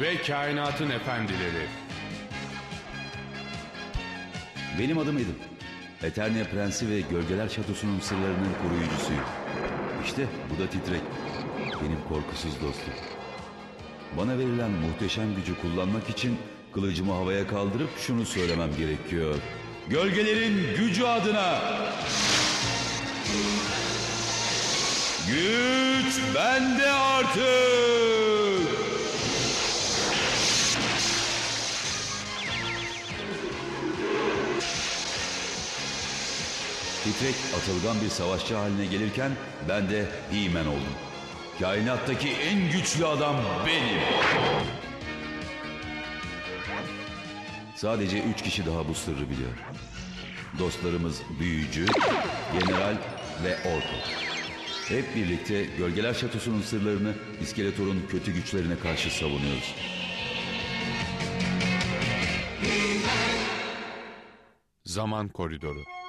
Ve kainatın efendileri. Benim adım Edim. Eternia Prensi ve Gölgeler Şatosu'nun sırlarının koruyucusuyum. İşte bu da Titrek. Benim korkusuz dostum. Bana verilen muhteşem gücü kullanmak için kılıcımı havaya kaldırıp şunu söylemem gerekiyor. Gölgelerin gücü adına! Güç bende artık! Titrek atılgan bir savaşçı haline gelirken ben de He-Man oldum. Kainattaki en güçlü adam benim. Sadece üç kişi daha bu sırrı biliyor. Dostlarımız Büyücü, General ve Orko. Hep birlikte Gölgeler Şatosu'nun sırlarını İskeletor'un kötü güçlerine karşı savunuyoruz. Zaman koridoru.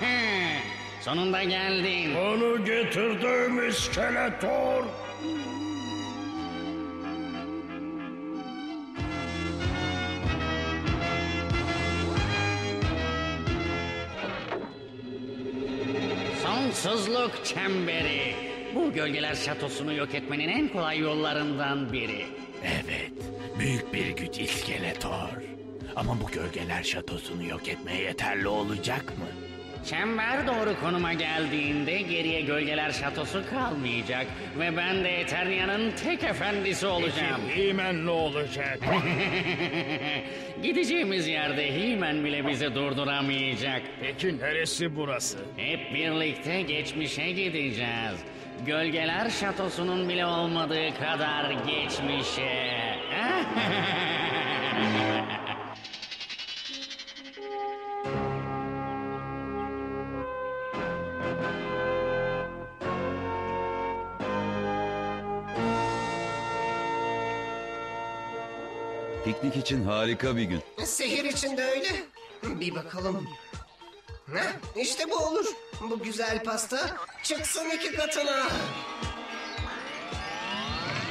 Sonunda geldin. Onu getirdim iskeletor. Sonsuzluk çemberi. Bu gölgeler şatosunu yok etmenin en kolay yollarından biri. Evet, büyük bir güç iskeletor. Ama bu gölgeler şatosunu yok etmeye yeterli olacak mı? Çember doğru konuma geldiğinde geriye gölgeler şatosu kalmayacak. Ve ben de Eternia'nın tek efendisi olacağım. Hemen ne olacak? Gideceğimiz yerde He-Man bile bizi durduramayacak. Peki neresi burası? Hep birlikte geçmişe gideceğiz. Gölgeler şatosunun bile olmadığı kadar geçmişe. Piknik için harika bir gün. Sehir için de öyle. Bir bakalım. Ha, işte bu olur. Bu güzel pasta çıksın iki katına.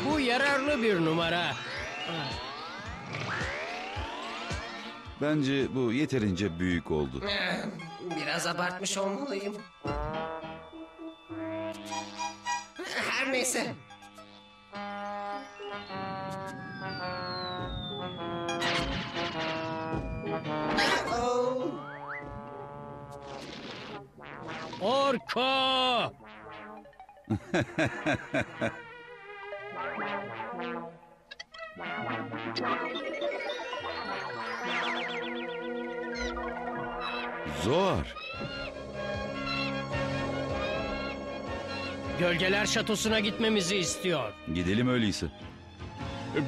Bu yararlı bir numara. Bence bu yeterince büyük oldu. Eh, Biraz abartmış olmalıyım. Her neyse. Orko! Zor. Gölgeler şatosuna gitmemizi istiyor. Gidelim öyleyse.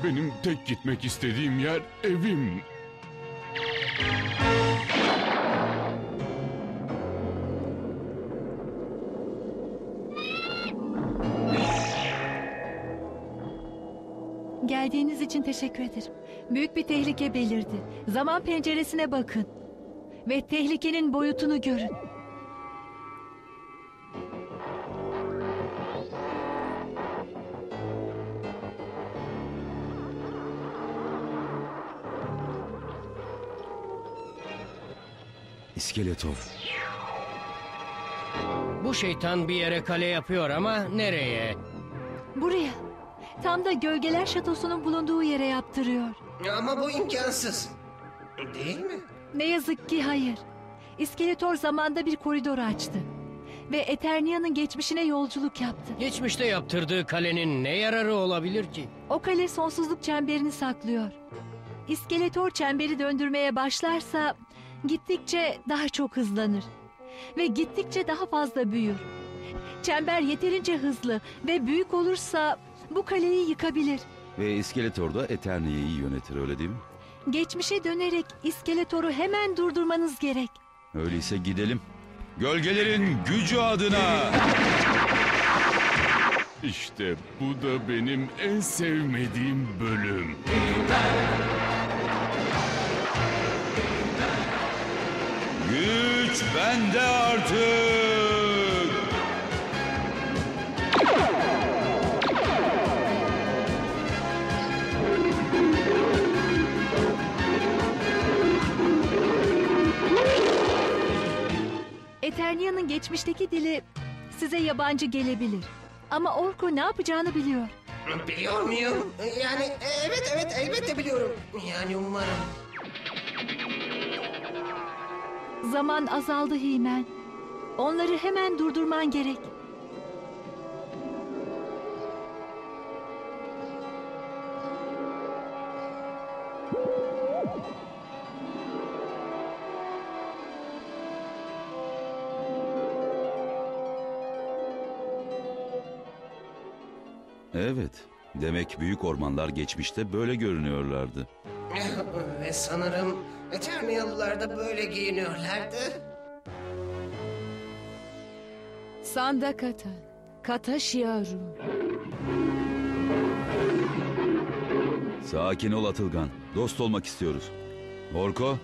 Benim tek gitmek istediğim yer evim. Geldiğiniz için teşekkür ederim. Büyük bir tehlike belirdi. Zaman penceresine bakın. Ve tehlikenin boyutunu görün. İskeletor. Bu şeytan bir yere kale yapıyor ama nereye? Buraya. Tam da gölgeler şatosunun bulunduğu yere yaptırıyor. ama bu imkansız. Değil mi? Ne yazık ki hayır. İskeletor zamanda bir koridor açtı. Ve Eternia'nın geçmişine yolculuk yaptı. Geçmişte yaptırdığı kalenin ne yararı olabilir ki? O kale sonsuzluk çemberini saklıyor. İskeletor çemberi döndürmeye başlarsa gittikçe daha çok hızlanır ve gittikçe daha fazla büyür. Çember yeterince hızlı ve büyük olursa bu kaleyi yıkabilir. Ve İskeletor da Eternia'yı yönetir öyle değil mi? Geçmişe dönerek İskeletor'u hemen durdurmanız gerek. Öyleyse gidelim. Gölgelerin gücü adına. İşte bu da benim en sevmediğim bölüm. Güç bende artık. Eternia'nın geçmişteki dili size yabancı gelebilir. Ama Orko ne yapacağını biliyor. Biliyor muyum? Yani evet evet elbette biliyorum. Yani umarım. Zaman azaldı Himen. Onları hemen durdurman gerek. Evet. Demek büyük ormanlar geçmişte böyle görünüyorlardı. Ve sanırım Eterniyalılar da böyle giyiniyorlardı. Sandakata, Kata Shiaru. Sakin ol Atılgan. Dost olmak istiyoruz. Orko,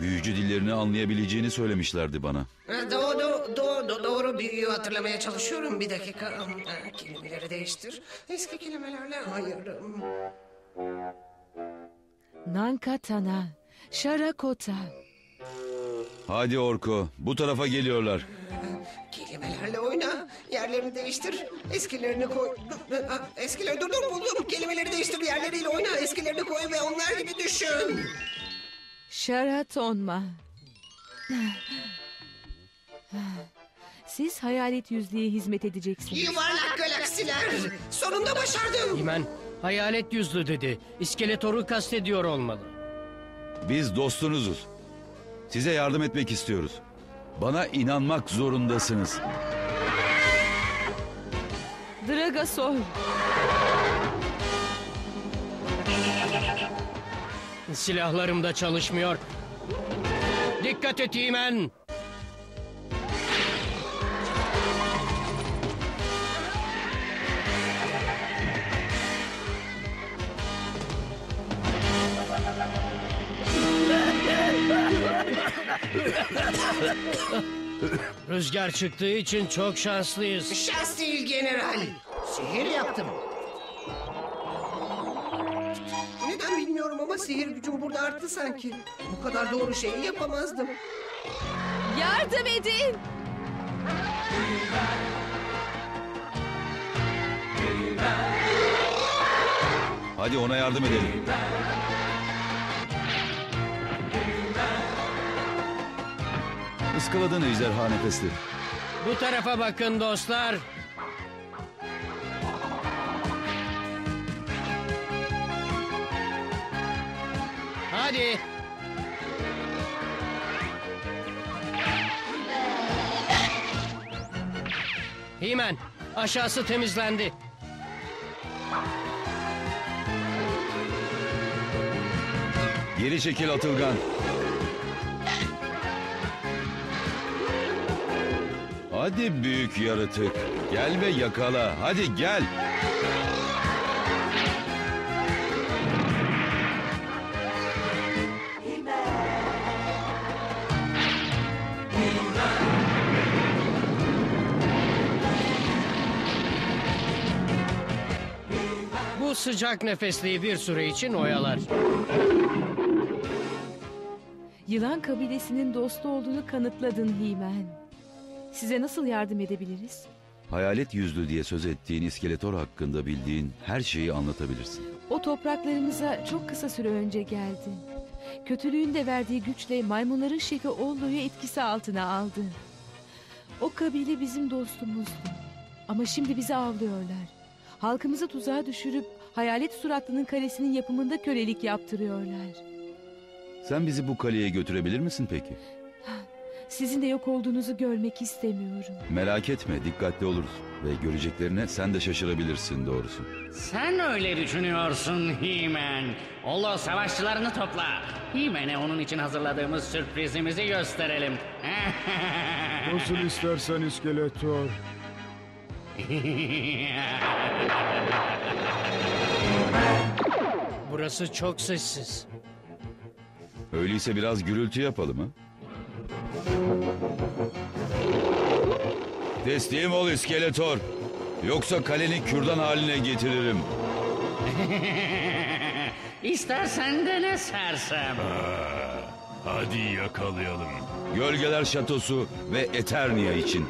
büyücü dillerini anlayabileceğini söylemişlerdi bana. Ha, Doğru, doğru, doğru, doğru büyüyü hatırlamaya çalışıyorum. Bir dakika. Ha, Kelimeleri değiştir. Eski kelimelerle hayırım. Nankatana, Sharakota. Hadi Orko, bu tarafa geliyorlar. Kelimelerle oyna. Yerlerini değiştir. Eskilerini koy. Ha, Eskileri dur dur buldum. Kelimeleri değiştir. Yerleriyle oyna. Eskilerini koy ve onlar gibi düşün. Sharatonma. Siz hayalet yüzlüğe hizmet edeceksiniz. Yuvarlak galaksiler. Sonunda başardım. Himen hayalet yüzlü dedi. İskeletor'u kastediyor olmalı. Biz dostunuzuz. Size yardım etmek istiyoruz. Bana inanmak zorundasınız. Dragasol. Silahlarım da çalışmıyor. Dikkat et Himen. Rüzgar çıktığı için çok şanslıyız. Şans değil general. Sihir yaptım. Neden bilmiyorum ama sihir gücüm burada arttı sanki. Bu kadar doğru şeyi yapamazdım. Yardım edin. Hadi ona yardım edelim. Iskaladın ejderha nefesli. Bu tarafa bakın dostlar. Hadi. Himen, aşağısı temizlendi. Geri çekil Atılgan. Hadi büyük yaratık. Gel ve yakala. Hadi gel. Bu sıcak nefesliği bir süre için oyalar. Yılan kabilesinin dostu olduğunu kanıtladın Himen. Size nasıl yardım edebiliriz? Hayalet yüzlü diye söz ettiğin iskeletor hakkında bildiğin her şeyi anlatabilirsin. O topraklarımıza çok kısa süre önce geldi. Kötülüğün de verdiği güçle maymunların şefi Ollo'yu etkisi altına aldı. O kabile bizim dostumuzdu. Ama şimdi bizi avlıyorlar. Halkımızı tuzağa düşürüp hayalet suratlının kalesinin yapımında kölelik yaptırıyorlar. Sen bizi bu kaleye götürebilir misin peki? Sizin de yok olduğunuzu görmek istemiyorum. Merak etme, dikkatli oluruz. Ve göreceklerine sen de şaşırabilirsin doğrusu. Sen öyle düşünüyorsun He-Man. Olo savaşçılarını topla. He-Man'e onun için hazırladığımız sürprizimizi gösterelim. Nasıl istersen iskeletor. Burası çok sessiz. Öyleyse biraz gürültü yapalım ha? Teslim ol iskeletor. Yoksa kaleni kürdan haline getiririm. İstersen dene sersem. Hadi yakalayalım. Gölgeler Şatosu ve Eternia için.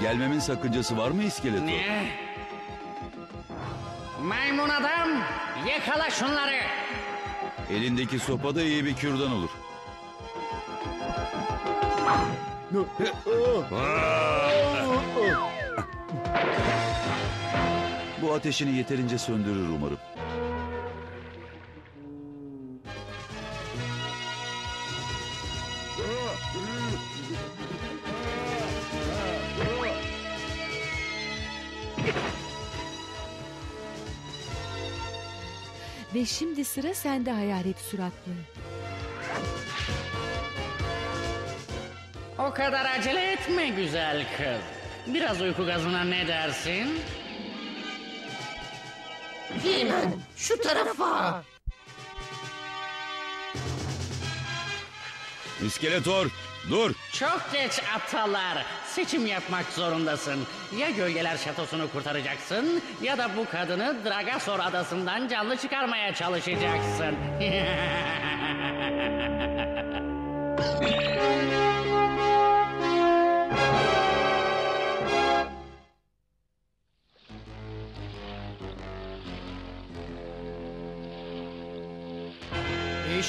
Gelmemin sakıncası var mı iskeletor? Ne? Maymun adam, yakala şunları. Elindeki sopa da iyi bir kürdan olur. Bu ateşini yeterince söndürür umarım. Ve şimdi sıra sende hayalet suratlı. O kadar acele etme güzel kız. Biraz uyku gazına ne dersin? Hemen şu tarafa. İskeletor, dur! Çok geç aptallar. Seçim yapmak zorundasın. Ya gölgeler şatosunu kurtaracaksın ya da bu kadını Dragasor adasından canlı çıkarmaya çalışacaksın.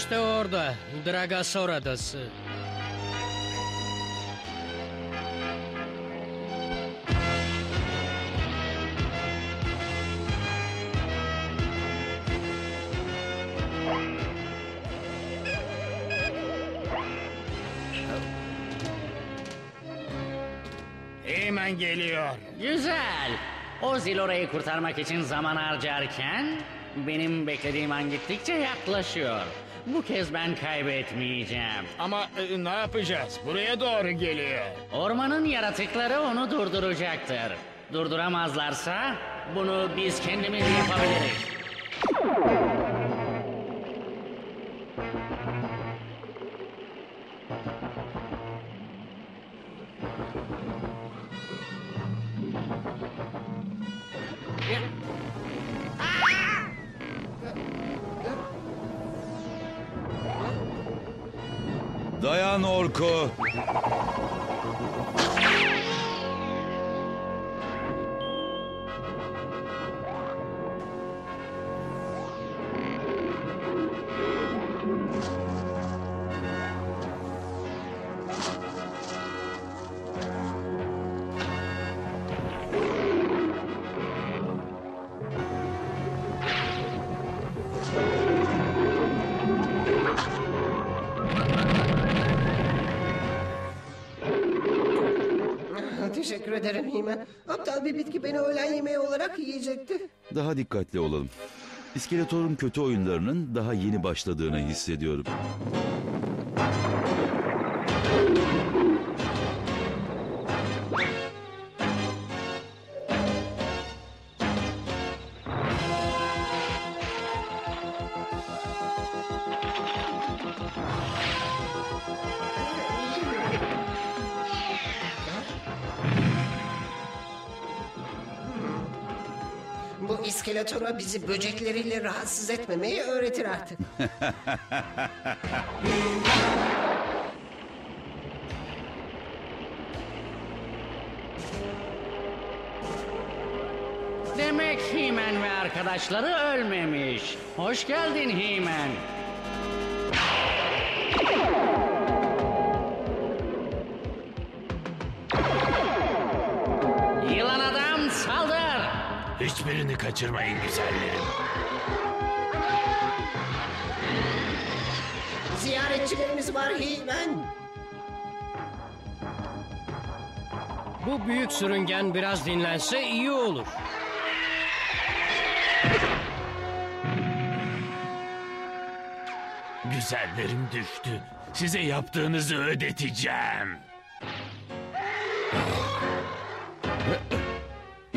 İşte orada Dragasor Adası. Hemen geliyor. Güzel. O Zilora'yı kurtarmak için zaman harcarken benim beklediğim an gittikçe yaklaşıyor. Bu kez ben kaybetmeyeceğim. Ama e, ne yapacağız? Buraya doğru geliyor. Ormanın yaratıkları onu durduracaktır. Durduramazlarsa bunu biz kendimiz yapabiliriz. Teşekkür ederim Hemen. Aptal bir bitki beni öğlen yemeği olarak yiyecekti. Daha dikkatli olalım. İskeletor'un kötü oyunlarının daha yeni başladığını hissediyorum. İskeletor'a bizi böcekleriyle rahatsız etmemeyi öğretir artık. Demek He-Man ve arkadaşları ölmemiş. Hoş geldin He-Man. Hiçbirini kaçırmayın güzellerim. Ziyaretçilerimiz var He-Man. Bu büyük sürüngen biraz dinlense iyi olur. Güzellerim düştü. Size yaptığınızı ödeteceğim.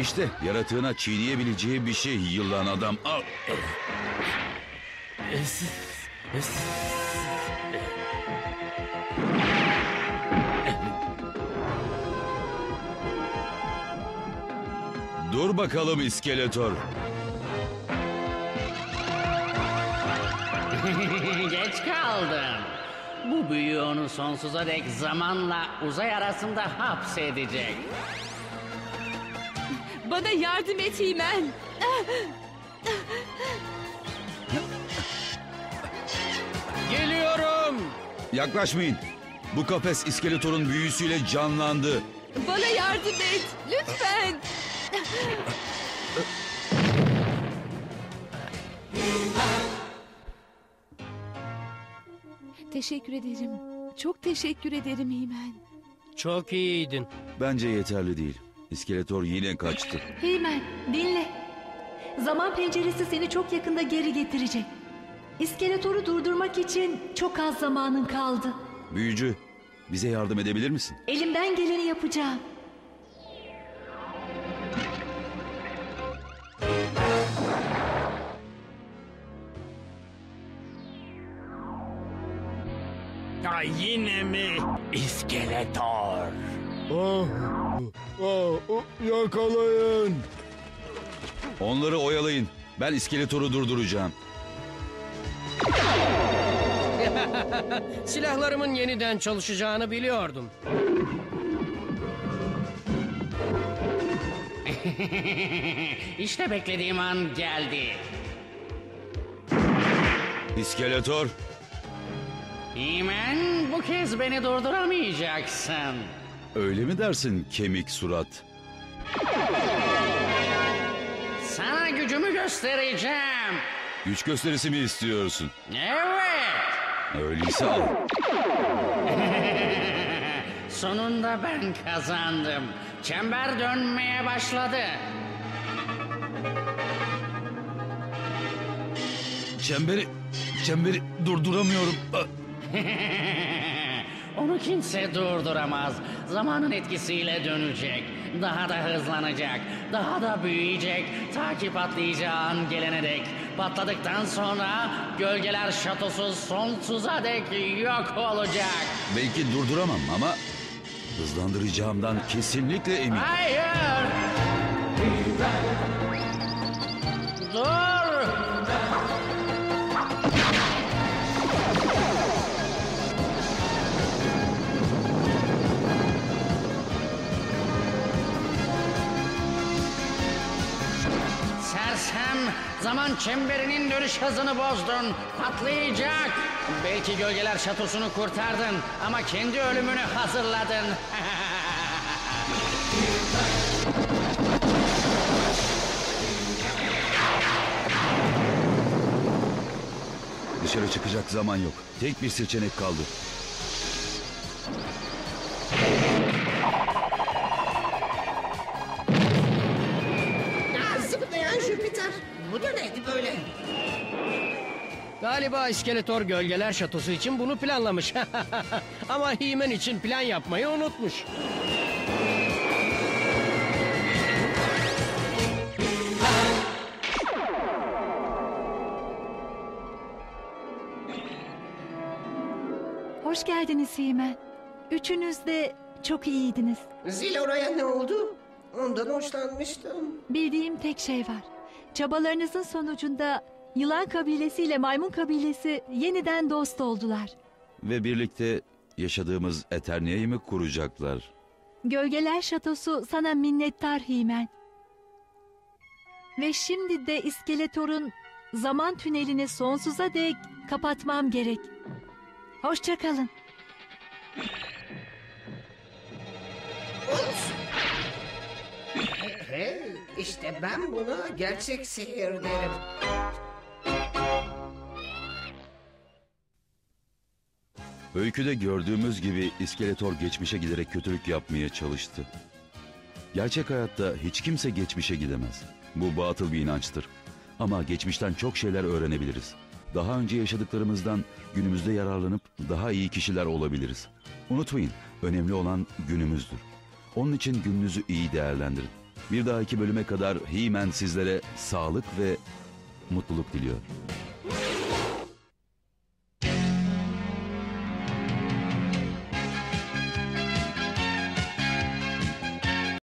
İşte yaratığına çiğneyebileceği bir şey yılan adam. Al. Dur bakalım iskeletor. Geç kaldım. Bu büyü onu sonsuza dek zamanla uzay arasında hapsedecek. Bana yardım et Himen. Geliyorum. Yaklaşmayın. Bu kafes iskeletorun büyüsüyle canlandı. Bana yardım et. Lütfen. Teşekkür ederim. Çok teşekkür ederim Himen. Çok iyiydin. Bence yeterli değil. İskeletor yine kaçtı. Heymen dinle. Zaman penceresi seni çok yakında geri getirecek. İskeletoru durdurmak için çok az zamanın kaldı. Büyücü, bize yardım edebilir misin? Elimden geleni yapacağım. Ay yine mi? İskeletor. Ah, yakalayın. Onları oyalayın. Ben iskeletoru durduracağım. Silahlarımın yeniden çalışacağını biliyordum. işte beklediğim an geldi. İskeletor, He-Man bu kez beni durduramayacaksın. Öyle mi dersin kemik surat? Sana gücümü göstereceğim. Güç gösterisi mi istiyorsun? Evet. Öyleyse al. Sonunda ben kazandım. Çember dönmeye başladı. Çemberi, çemberi durduramıyorum. Onu kimse durduramaz. Zamanın etkisiyle dönecek. Daha da hızlanacak. Daha da büyüyecek. Ta ki patlayacağı an gelene dek. Patladıktan sonra gölgeler şatosu sonsuza dek yok olacak. Belki durduramam ama hızlandıracağımdan kesinlikle eminim. Hayır! Dur! Sersem, zaman çemberinin dönüş hızını bozdun. Patlayacak. Belki gölgeler şatosunu kurtardın ama kendi ölümünü hazırladın. Dışarı çıkacak zaman yok. Tek bir seçenek kaldı. Galiba İskeletor Gölgeler Şatosu için bunu planlamış. Ama He-Man için plan yapmayı unutmuş. Hoş geldiniz Heymen. Üçünüz de çok iyiydiniz. Zil oraya ne oldu? Ondan hoşlanmıştım. Bildiğim tek şey var. Çabalarınızın sonucunda yılan kabilesiyle maymun kabilesi yeniden dost oldular. Ve birlikte yaşadığımız Eternia'yı mı kuracaklar? Gölgeler Şatosu sana minnettar Himen. Ve şimdi de İskeletor'un zaman tünelini sonsuza dek kapatmam gerek. Hoşçakalın. Hey, işte ben buna gerçek sihir derim. Öyküde gördüğümüz gibi İskeletor geçmişe giderek kötülük yapmaya çalıştı. Gerçek hayatta hiç kimse geçmişe gidemez. Bu batıl bir inançtır. Ama geçmişten çok şeyler öğrenebiliriz. Daha önce yaşadıklarımızdan günümüzde yararlanıp daha iyi kişiler olabiliriz. Unutmayın, önemli olan günümüzdür. Onun için gününüzü iyi değerlendirin. Bir dahaki bölüme kadar He-Man sizlere sağlık ve mutluluk diliyor.